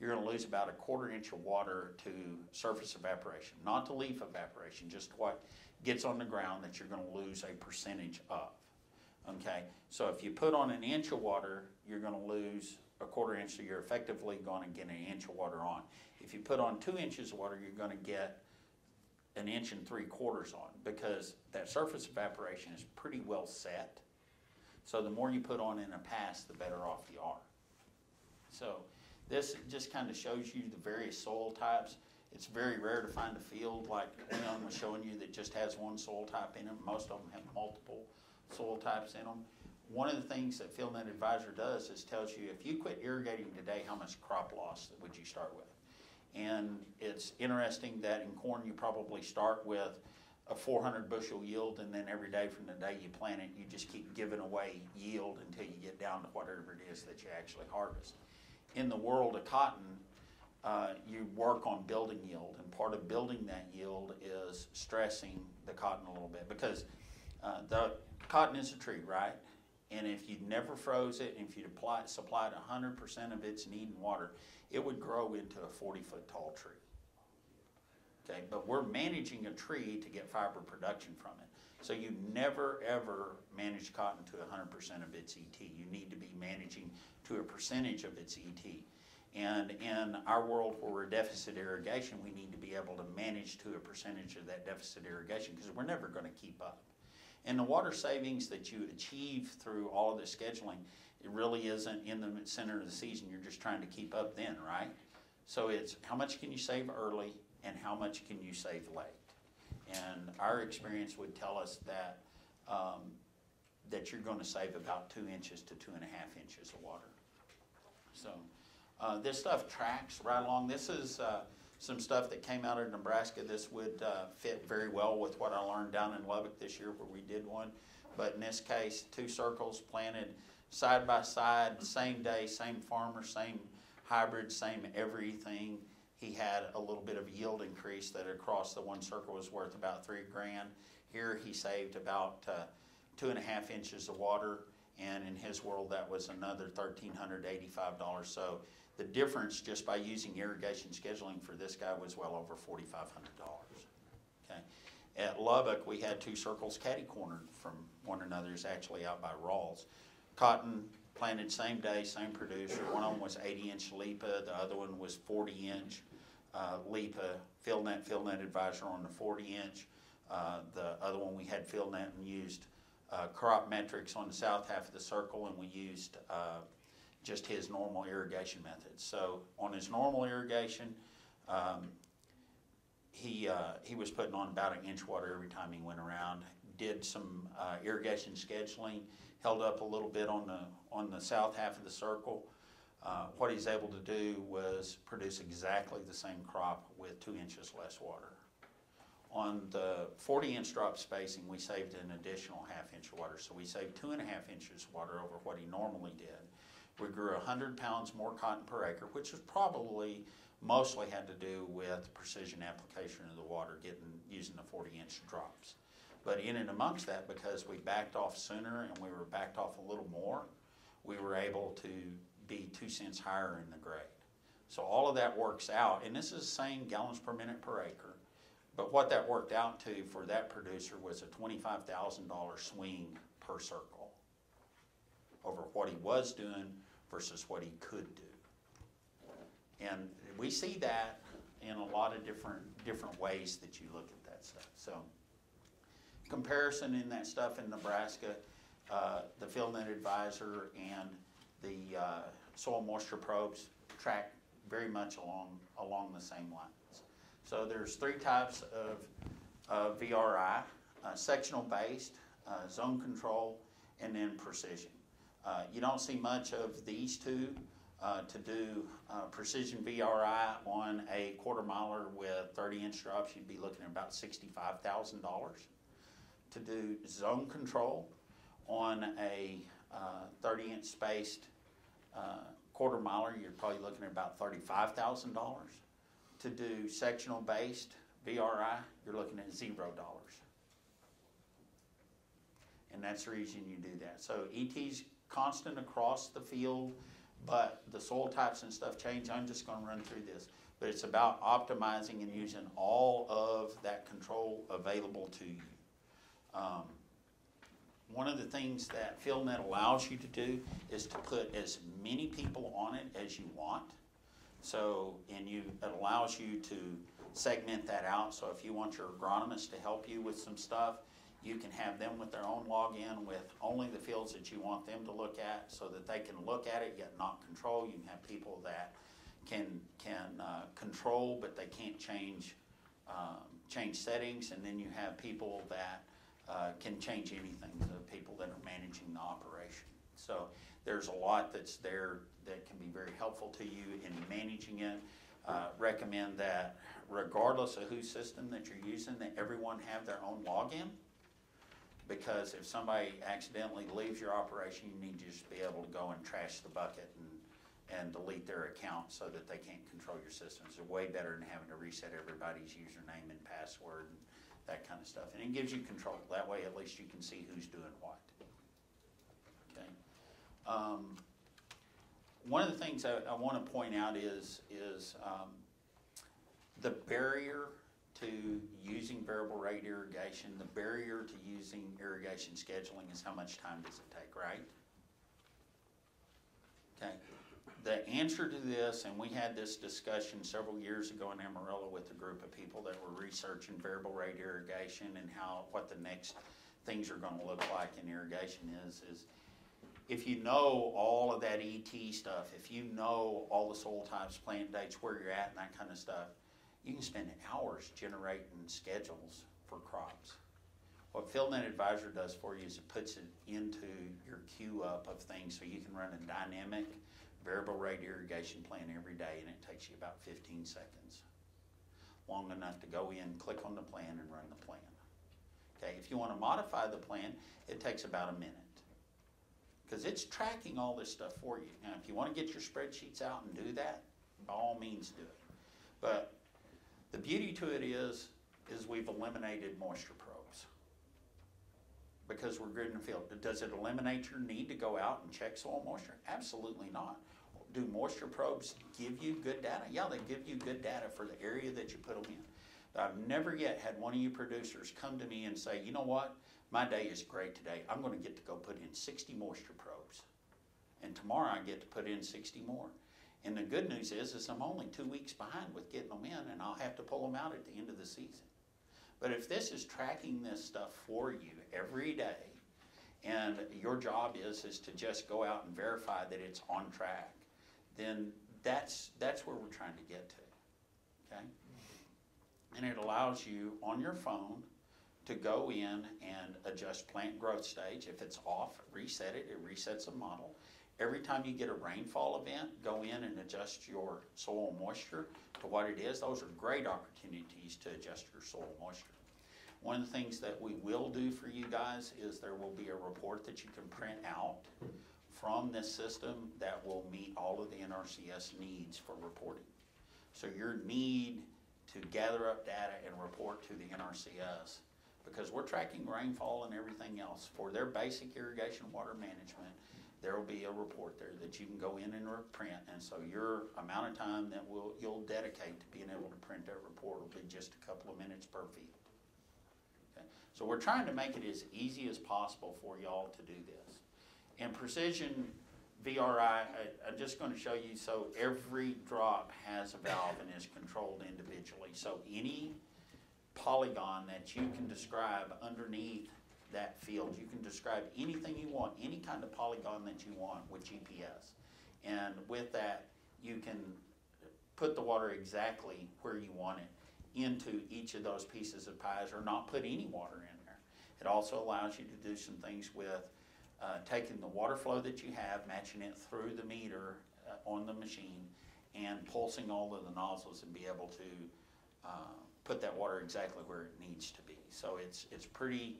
you're gonna lose about a quarter inch of water to surface evaporation, not to leaf evaporation, just what gets on the ground that you're gonna lose a percentage of. Okay, so if you put on an inch of water, you're gonna lose a quarter inch, so you're effectively gonna get an inch of water on. If you put on two inches of water, you're gonna get an inch and three quarters on, because that surface evaporation is pretty well set. So the more you put on in a pass, the better off you are. So this just kind of shows you the various soil types. It's very rare to find a field like Leon was showing you that just has one soil type in it. Most of them have multiple soil types in them. One of the things that FieldNet Advisor does is tells you if you quit irrigating today, how much crop loss would you start with? And it's interesting that in corn, you probably start with a four hundred bushel yield, and then every day from the day you plant it, you just keep giving away yield until you get down to whatever it is that you actually harvest. In the world of cotton, uh, you work on building yield, and part of building that yield is stressing the cotton a little bit, because uh, the cotton is a tree, right? And if you never froze it, and if apply, supplied hundred percent of its need and water, it would grow into a forty-foot tall tree. Okay, but we're managing a tree to get fiber production from it. So you never, ever manage cotton to hundred percent of its ET. You need to be managing to a percentage of its ET. And in our world where we're deficit irrigation, we need to be able to manage to a percentage of that deficit irrigation, because we're never gonna keep up. And the water savings that you achieve through all of this scheduling, it really isn't in the center of the season, you're just trying to keep up then, right? So it's how much can you save early and how much can you save late? And our experience would tell us that, um, that you're gonna save about two inches to two and a half inches of water. So, uh, this stuff tracks right along. This is, uh, some stuff that came out of Nebraska. This would, uh, fit very well with what I learned down in Lubbock this year where we did one. But in this case, two circles planted side by side, same day, same farmer, same hybrid, same everything. He had a little bit of yield increase that across the one circle was worth about three grand. Here he saved about, uh, two and a half inches of water. And in his world, that was another thirteen hundred eighty-five dollars. So the difference just by using irrigation scheduling for this guy was well over forty-five hundred dollars. Okay, at Lubbock, we had two circles catty cornered from one another, it's actually out by Ralls. Cotton planted same day, same producer, one of them was eighty inch LEPA, the other one was forty inch, uh, LEPA, FieldNet, FieldNet Advisor on the forty inch. Uh, the other one, we had FieldNet and used, uh, CropMetrics on the south half of the circle, and we used, uh, just his normal irrigation methods. So on his normal irrigation, um, he, uh, he was putting on about an inch water every time he went around. Did some, uh, irrigation scheduling, held up a little bit on the, on the south half of the circle. Uh, what he's able to do was produce exactly the same crop with two inches less water. On the forty inch drop spacing, we saved an additional half inch of water, so we saved two and a half inches of water over what he normally did. We grew hundred pounds more cotton per acre, which was probably mostly had to do with precision application of the water, getting, using the forty inch drops. But in and amongst that, because we backed off sooner and we were backed off a little more, we were able to be two cents higher in the grade. So all of that works out, and this is the same gallons per minute per acre. But what that worked out to for that producer was a twenty-five thousand dollar swing per circle over what he was doing versus what he could do. And we see that in a lot of different, different ways that you look at that stuff, so. Comparison in that stuff in Nebraska, uh, the FieldNet Advisor and the, uh, soil moisture probes track very much along, along the same lines. So there's three types of, of VRI, uh, sectional based, uh, zone control, and then precision. Uh, you don't see much of these two. Uh, to do uh, precision VRI on a quarter miler with 30 inch drops, you'd be looking at about $65,000. To do zone control on a uh, 30 inch spaced uh, quarter miler, you're probably looking at about $35,000. To do sectional based VRI, you're looking at zero dollars. And that's the reason you do that. So ET's constant across the field, but the soil types and stuff change. I'm just gonna run through this. But it's about optimizing and using all of that control available to you. Um, one of the things that FieldNet allows you to do is to put as many people on it as you want. So, and you, it allows you to segment that out, so if you want your agronomist to help you with some stuff, you can have them with their own login with only the fields that you want them to look at, so that they can look at it yet not control. You can have people that can, can, uh, control, but they can't change, um, change settings, and then you have people that, uh, can change anything, the people that are managing the operation. So there's a lot that's there that can be very helpful to you in managing it. Uh, recommend that regardless of whose system that you're using, that everyone have their own login. Because if somebody accidentally leaves your operation, you need to just be able to go and trash the bucket and, and delete their account so that they can't control your systems. It's way better than having to reset everybody's username and password and that kind of stuff. And it gives you control. That way, at least you can see who's doing what. Okay? Um, one of the things I, I wanna point out is, is, um, the barrier to using variable rate irrigation, the barrier to using irrigation scheduling is how much time does it take, right? Okay, the answer to this, and we had this discussion several years ago in Amarillo with a group of people that were researching variable rate irrigation and how, what the next things are gonna look like in irrigation is, is if you know all of that ET stuff, if you know all the soil types, plant dates, where you're at and that kind of stuff, you can spend hours generating schedules for crops. What FieldNet Advisor does for you is it puts it into your queue up of things so you can run a dynamic variable rate irrigation plan every day and it takes you about fifteen seconds. Long enough to go in, click on the plan and run the plan. Okay, if you wanna modify the plan, it takes about a minute. Cause it's tracking all this stuff for you. Now, if you wanna get your spreadsheets out and do that, by all means do it. But the beauty to it is, is we've eliminated moisture probes. Because we're good in the field. Does it eliminate your need to go out and check soil moisture? Absolutely not. Do moisture probes give you good data? Yeah, they give you good data for the area that you put them in. I've never yet had one of you producers come to me and say, you know what? My day is great today. I'm gonna get to go put in sixty moisture probes. And tomorrow I get to put in sixty more. And the good news is, is I'm only two weeks behind with getting them in, and I'll have to pull them out at the end of the season. But if this is tracking this stuff for you every day, and your job is, is to just go out and verify that it's on track, then that's, that's where we're trying to get to, okay? And it allows you on your phone to go in and adjust plant growth stage. If it's off, reset it, it resets the model. Every time you get a rainfall event, go in and adjust your soil moisture to what it is. Those are great opportunities to adjust your soil moisture. One of the things that we will do for you guys is there will be a report that you can print out from this system that will meet all of the NRCS needs for reporting. So your need to gather up data and report to the NRCS, because we're tracking rainfall and everything else for their basic irrigation water management, there will be a report there that you can go in and print, and so your amount of time that will, you'll dedicate to being able to print that report will be just a couple of minutes per field. Okay? So we're trying to make it as easy as possible for y'all to do this. And Precision VRI, I, I'm just gonna show you, so every drop has a valve and is controlled individually. So any polygon that you can describe underneath that field, you can describe anything you want, any kind of polygon that you want with GPS. And with that, you can put the water exactly where you want it into each of those pieces of pies or not put any water in there. It also allows you to do some things with uh, taking the water flow that you have, matching it through the meter uh, on the machine, and pulsing all of the nozzles and be able to uh, put that water exactly where it needs to be. So it's, it's pretty,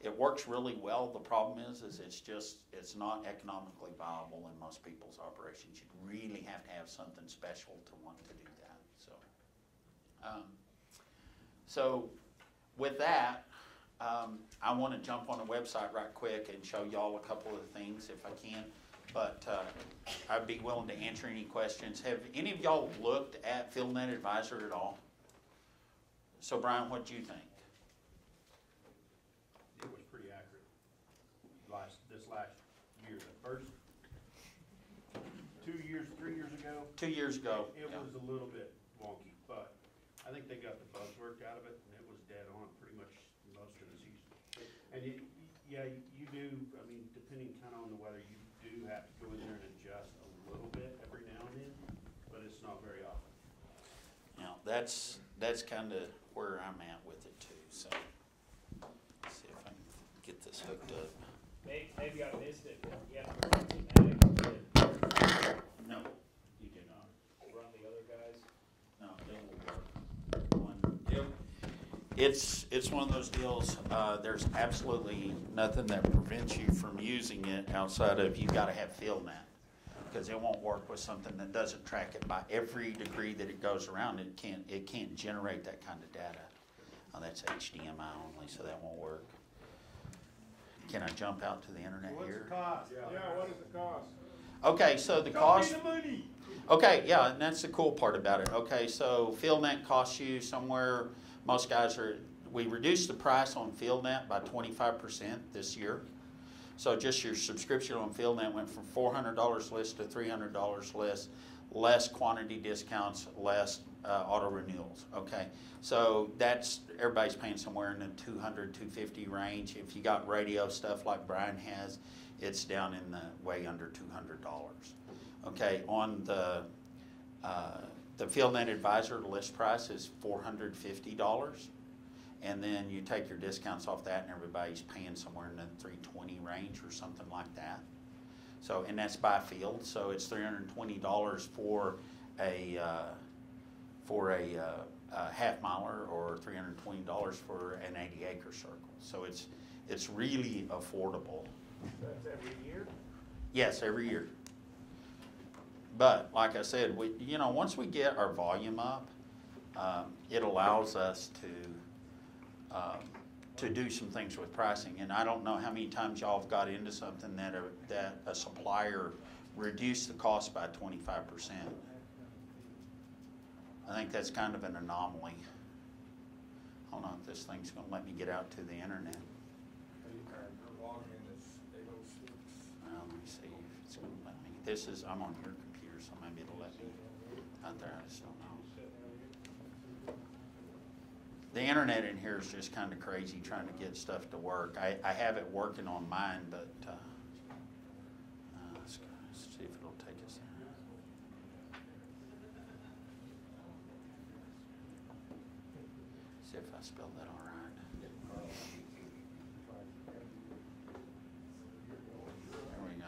it works really well. The problem is, is it's just, it's not economically viable in most people's operations. You really have to have something special to want to do that, so. um, So with that, um, I want to jump on the website right quick and show y'all a couple of things if I can. But uh, I'd be willing to answer any questions. Have any of y'all looked at FieldNet Advisor at all? So Brian, what do you think? It was pretty accurate. Last, this last year, the first two years, three years ago, Two years ago? it yeah. was a little bit wonky, but I think they got the bugs worked out of it, and it was dead on pretty much most of the season. And you, yeah, you do, I mean, depending kind of on the weather, you do have to go in there and adjust a little bit every now and then, but it's not very often. Now, that's, that's kind of where I'm at with it too, so. let's See if I can get this hooked up. Maybe, maybe I missed it, but you have to run Synaptics to No, you do not. run the other guys. No, it will work. One- It's, it's one of those deals, uh, there's absolutely nothing that prevents you from using it outside of, you've gotta have FieldNet. Cause it won't work with something that doesn't track it by every degree that it goes around, it can't, it can't generate that kind of data. Oh, that's HDMI only, so that won't work. Can I jump out to the internet here? What's the cost? Yeah, what is the cost? Okay, so the cost. The money. Okay, yeah, and that's the cool part about it. Okay, so FieldNet costs you somewhere, most guys are, we reduced the price on FieldNet by twenty-five percent this year. So just your subscription on FieldNet went from four hundred dollars less to three hundred dollars less, less quantity discounts, less, uh, auto renewals, okay? So that's, everybody's paying somewhere in the 200, 250 range. If you got radio stuff like Brian has, it's down in the way under two hundred dollars. Okay, on the, uh, the FieldNet Advisor list price is four hundred fifty dollars. And then you take your discounts off that and everybody's paying somewhere in the three twenty range or something like that. So, and that's by field, so it's three hundred and twenty dollars for a, uh, for a, uh, a half miler or three hundred and twenty dollars for an eighty acre circle. So it's, it's really affordable. That's every year? Yes, every year. But like I said, we, you know, once we get our volume up, um, it allows us to, um, to do some things with pricing. And I don't know how many times y'all have got into something that a, that a supplier reduced the cost by twenty-five percent. I think that's kind of an anomaly. Hold on, this thing's gonna let me get out to the internet. Well, let me see if it's gonna let me, this is, I'm on your computer, so maybe it'll let me, there, I just don't know. The internet in here is just kinda crazy trying to get stuff to work. I, I have it working on mine, but, uh, uh, let's, let's see if it'll take us there. See if I spell that all right. There we go.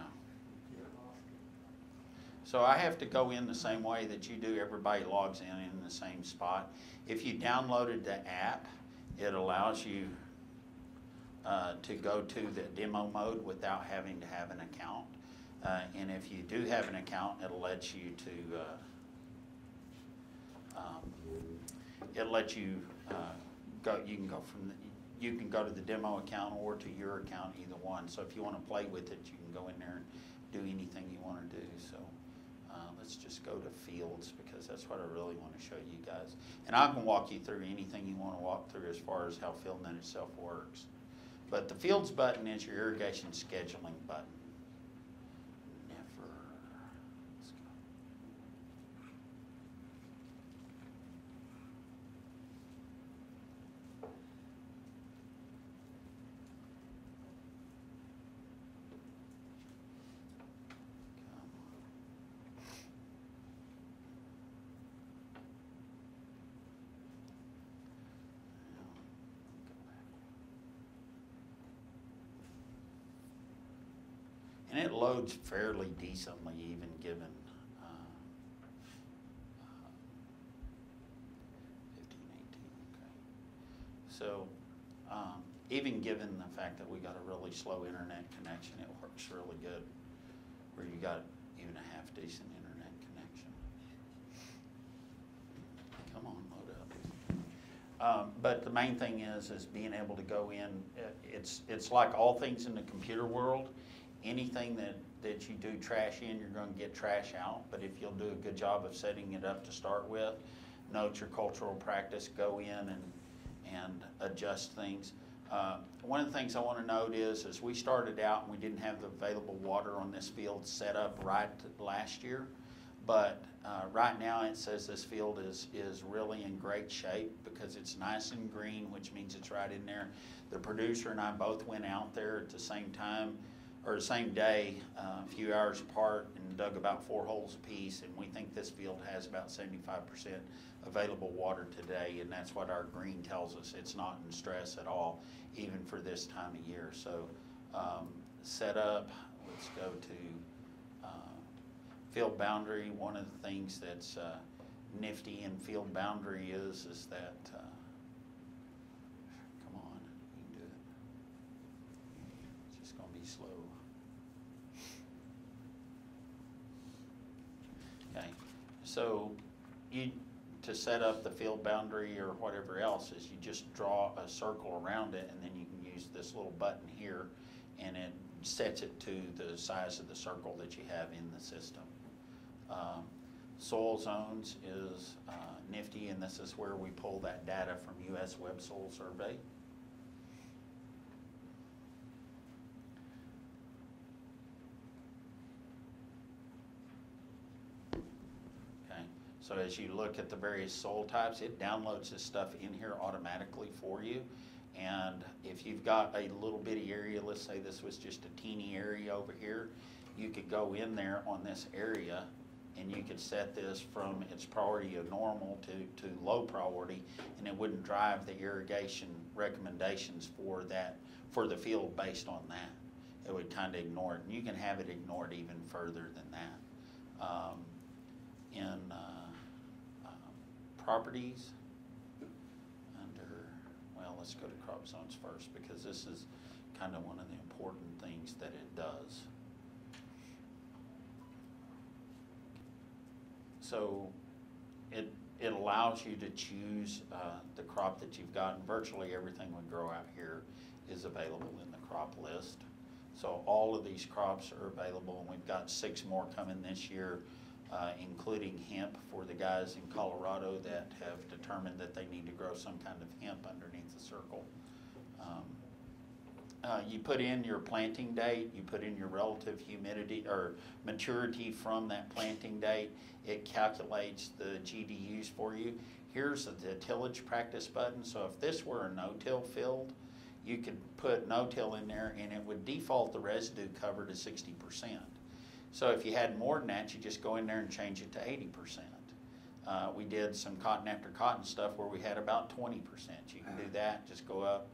So I have to go in the same way that you do, everybody logs in in the same spot. If you downloaded the app, it allows you uh, to go to the demo mode without having to have an account. Uh, And if you do have an account, it'll let you to, uh, um, it lets you, uh, go, you can go from, the you can go to the demo account or to your account, either one. So if you wanna play with it, you can go in there and do anything you wanna do, so. Let's just go to fields, because that's what I really wanna show you guys. And I can walk you through anything you wanna walk through as far as how FieldNet itself works. But the fields button is your irrigation scheduling button. Never, let's go. Come on. Now, go back. And it loads fairly decently even given, uh, uh, fifteen, eighteen, okay. So, um, even given the fact that we got a really slow internet connection, it works really good. Where you got even a half decent internet connection. Come on, load up. Um, but the main thing is, is being able to go in, it's, it's like all things in the computer world. Anything that, that you do trash in, you're gonna get trash out, but if you'll do a good job of setting it up to start with, note your cultural practice, go in and, and adjust things. Uh, one of the things I wanna note is, is we started out and we didn't have the available water on this field set up right last year. But uh, right now, it says this field is, is really in great shape because it's nice and green, which means it's right in there. The producer and I both went out there at the same time, or the same day, uh, a few hours apart, and dug about four holes apiece. And we think this field has about seventy-five percent available water today, and that's what our green tells us. It's not in stress at all, even for this time of year. So, um, set up, let's go to, uh, field boundary, one of the things that's uh, nifty in field boundary is, is that, uh, come on, you can do it. It's just gonna be slow. Okay, so you, to set up the field boundary or whatever else is you just draw a circle around it and then you can use this little button here and it sets it to the size of the circle that you have in the system. Um, Soil zones is uh, nifty, and this is where we pull that data from US Web Soil Survey. Okay, so as you look at the various soil types, it downloads this stuff in here automatically for you. And if you've got a little bitty area, let's say this was just a teeny area over here, you could go in there on this area and you could set this from its priority of normal to, to low priority, and it wouldn't drive the irrigation recommendations for that, for the field based on that. It would kind of ignore it, and you can have it ignored even further than that. Um, in, uh, properties, under, well, let's go to crop zones first, because this is kind of one of the important things that it does. So it, it allows you to choose uh, the crop that you've got, and virtually everything we grow out here is available in the crop list. So all of these crops are available, and we've got six more coming this year, uh, including hemp for the guys in Colorado that have determined that they need to grow some kind of hemp underneath the circle. Um, uh, you put in your planting date, you put in your relative humidity or maturity from that planting date. It calculates the GDUs for you. Here's the tillage practice button. So if this were a no-till field, you could put no-till in there and it would default the residue cover to sixty percent. So if you had more than that, you just go in there and change it to eighty percent. Uh, we did some cotton after cotton stuff where we had about twenty percent. You can do that, just go up,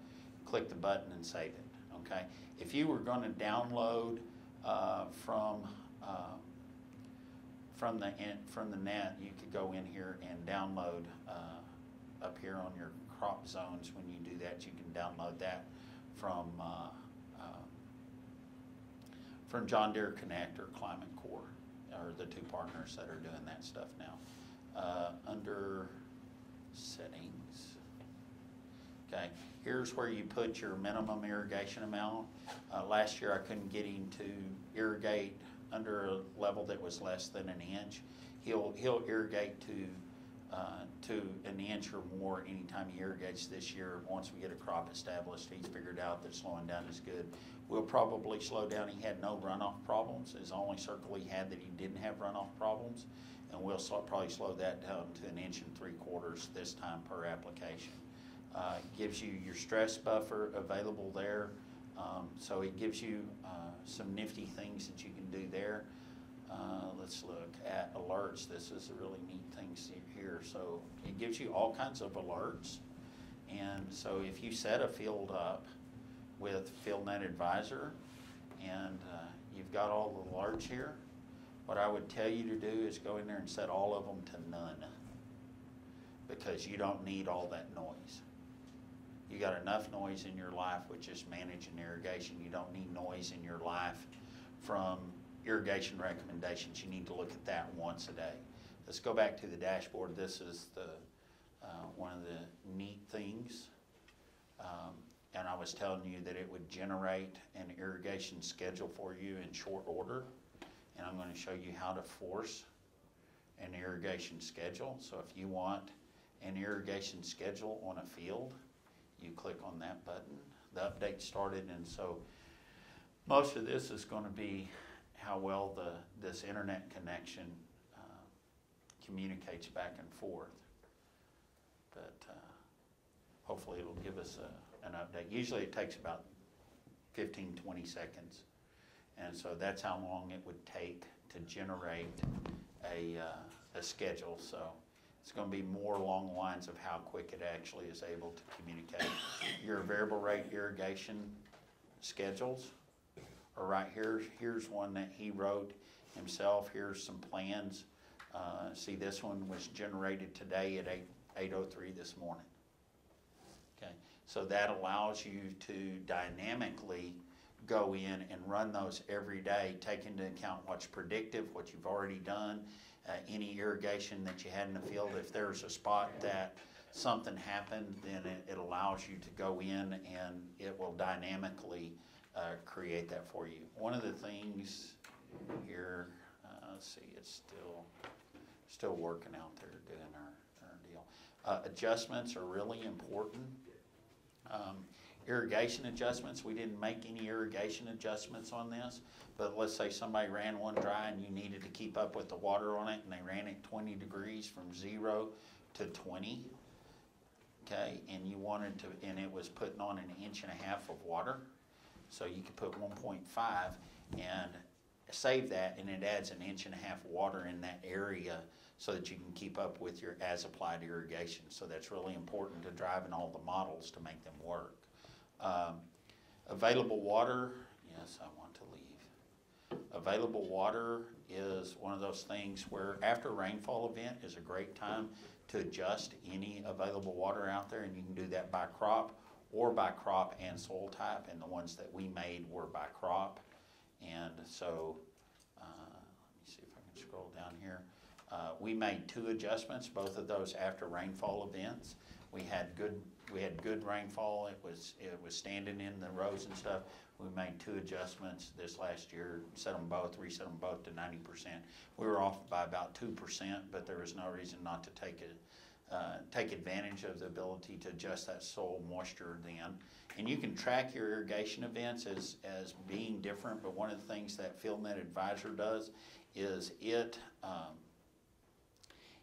click the button and save it, okay? If you were gonna download, uh, from, uh, from the, in- from the net, you could go in here and download, uh, up here on your crop zones, when you do that, you can download that from, uh, from John Deere Connect or Climate Corp, are the two partners that are doing that stuff now. uh, under settings. Okay, here's where you put your minimum irrigation amount. Uh, last year I couldn't get him to irrigate under a level that was less than an inch. He'll, he'll irrigate to, uh, to an inch or more anytime he irrigates this year. Once we get a crop established, he's figured out that slowing down is good. We'll probably slow down. He had no runoff problems. His only circle he had that he didn't have runoff problems. And we'll probably slow that down to an inch and three quarters this time per application. Uh, gives you your stress buffer available there. Um, so it gives you, uh, some nifty things that you can do there. Uh, let's look at alerts. This is a really neat thing here. So it gives you all kinds of alerts. And so if you set a field up with FieldNet Advisor and uh, you've got all the alerts here, what I would tell you to do is go in there and set all of them to none because you don't need all that noise. You got enough noise in your life with just managing irrigation. You don't need noise in your life from irrigation recommendations. You need to look at that once a day. Let's go back to the dashboard. This is the, uh, one of the neat things. Um, and I was telling you that it would generate an irrigation schedule for you in short order. And I'm gonna show you how to force an irrigation schedule. So if you want an irrigation schedule on a field, you click on that button. The update started, and so most of this is gonna be how well the, this internet connection uh, communicates back and forth. But uh, hopefully it'll give us a, an update. Usually it takes about 15, 20 seconds. And so that's how long it would take to generate a, uh, a schedule. So it's gonna be more along the lines of how quick it actually is able to communicate. Your variable rate irrigation schedules are right here. Here's one that he wrote himself. Here's some plans. Uh, see, this one was generated today at 8:03 this morning. Okay, so that allows you to dynamically go in and run those every day, take into account what's predictive, what you've already done, uh, any irrigation that you had in the field. If there's a spot that something happened, then it, it allows you to go in and it will dynamically uh, create that for you. One of the things here, uh, let's see, it's still, still working out there doing our, our deal. Uh, adjustments are really important. Um, irrigation adjustments, we didn't make any irrigation adjustments on this, but let's say somebody ran one dry and you needed to keep up with the water on it and they ran it twenty degrees from zero to twenty. Okay, and you wanted to, and it was putting on an inch and a half of water, so you could put one point five and save that and it adds an inch and a half water in that area so that you can keep up with your as-applied irrigation. So that's really important to driving all the models to make them work. Um, Available water, yes, I want to leave. Available water is one of those things where after a rainfall event is a great time to adjust any available water out there, and you can do that by crop or by crop and soil type, and the ones that we made were by crop. And so, uh, let me see if I can scroll down here. Uh, we made two adjustments, both of those after rainfall events. We had good, we had good rainfall, it was, it was standing in the rows and stuff. We made two adjustments this last year, set them both, reset them both to ninety percent. We were off by about two percent, but there was no reason not to take it, uh, take advantage of the ability to adjust that soil moisture then. And you can track your irrigation events as, as being different, but one of the things that FieldNet Advisor does is it, um,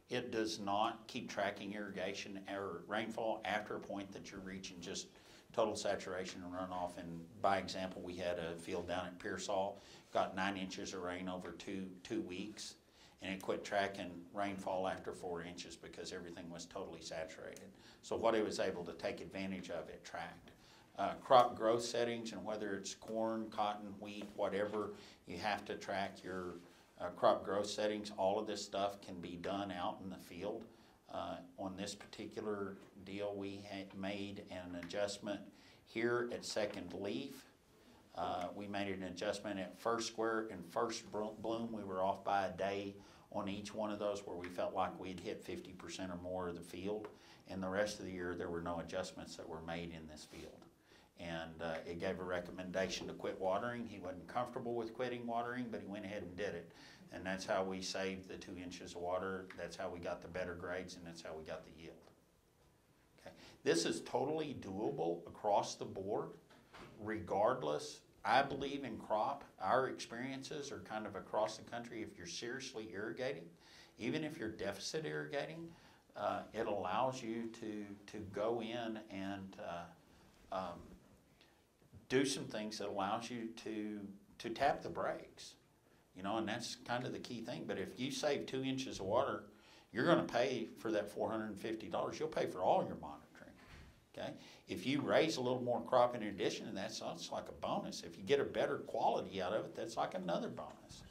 it does not keep tracking irrigation or rainfall after a point that you're reaching just total saturation and runoff. And by example, we had a field down at Pearsall, got nine inches of rain over two, two weeks. And it quit tracking rainfall after four inches because everything was totally saturated. So what it was able to take advantage of, it tracked. Uh, crop growth settings and whether it's corn, cotton, wheat, whatever, you have to track your uh, crop growth settings. All of this stuff can be done out in the field. Uh, on this particular deal, we had made an adjustment here at second leaf. Uh, we made an adjustment at first square and first bloom. We were off by a day on each one of those where we felt like we'd hit fifty percent or more of the field. And the rest of the year, there were no adjustments that were made in this field. And uh, it gave a recommendation to quit watering. He wasn't comfortable with quitting watering, but he went ahead and did it. And that's how we saved the two inches of water. That's how we got the better grades, and that's how we got the yield. Okay. This is totally doable across the board, regardless. I believe in crop. Our experiences are kind of across the country. If you're seriously irrigating, even if you're deficit irrigating, uh, it allows you to, to go in and uh, um, do some things that allows you to, to tap the brakes. You know, and that's kind of the key thing. But if you save two inches of water, you're gonna pay for that four hundred and fifty dollars. You'll pay for all your monitoring, okay? If you raise a little more crop in addition, and that's, that's like a bonus. If you get a better quality out of it, that's like another bonus.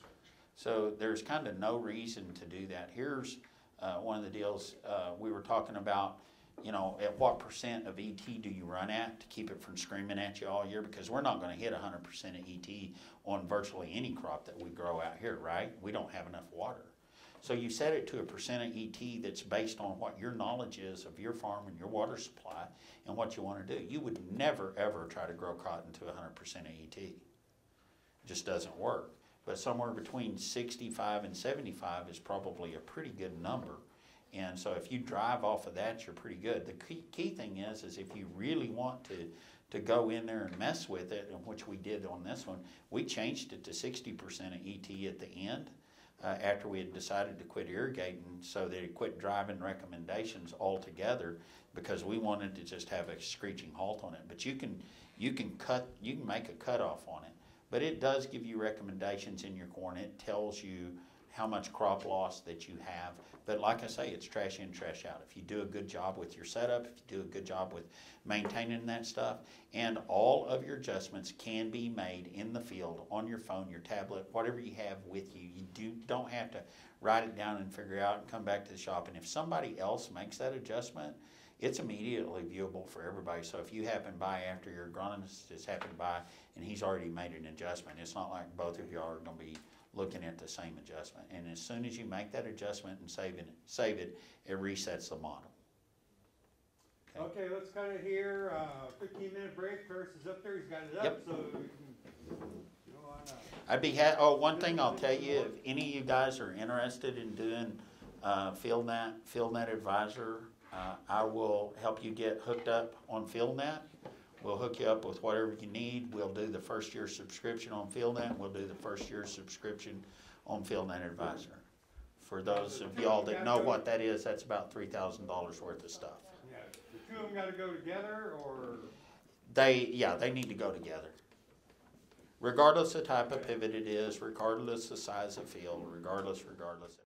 So there's kind of no reason to do that. Here's, uh, one of the deals, uh, we were talking about, you know, at what percent of ET do you run at to keep it from screaming at you all year? Because we're not gonna hit hundred percent of ET on virtually any crop that we grow out here, right? We don't have enough water. So you set it to a percent of ET that's based on what your knowledge is of your farm and your water supply and what you wanna do. You would never, ever try to grow cotton to hundred percent of ET. It Just doesn't work. But somewhere between sixty-five and seventy-five is probably a pretty good number. And so if you drive off of that, you're pretty good. The key, key thing is, is if you really want to, to go in there and mess with it, and which we did on this one, we changed it to sixty percent of ET at the end, uh, after we had decided to quit irrigating, so it quit driving recommendations altogether, because we wanted to just have a screeching halt on it. But you can, you can cut, you can make a cutoff on it. But it does give you recommendations in your corn. It tells you how much crop loss that you have. But like I say, it's trash in, trash out. If you do a good job with your setup, if you do a good job with maintaining that stuff, and all of your adjustments can be made in the field on your phone, your tablet, whatever you have with you. You do, don't have to write it down and figure out and come back to the shop. And if somebody else makes that adjustment, it's immediately viewable for everybody. So if you happen by after your agronomist has happened by and he's already made an adjustment, it's not like both of you are gonna be looking at the same adjustment. And as soon as you make that adjustment and save it, save it, it resets the model. Okay. Let's cut it here, uh, fifteen minute break, Ferris is up there, he's got it up, Yep. so we can go on up. I'd be ha- oh, one thing I'll tell you, if any of you guys are interested in doing, uh, FieldNet, FieldNet Advisor, uh, I will help you get hooked up on FieldNet. We'll hook you up with whatever you need. We'll do the first year subscription on FieldNet. We'll do the first year subscription on FieldNet Advisor. For those of y'all that know what that is, that's about three thousand dollars worth of stuff. Yeah, the two of them gotta go together, or, They, yeah, they need to go together. Regardless the type of pivot it is, regardless the size of field, regardless, regardless.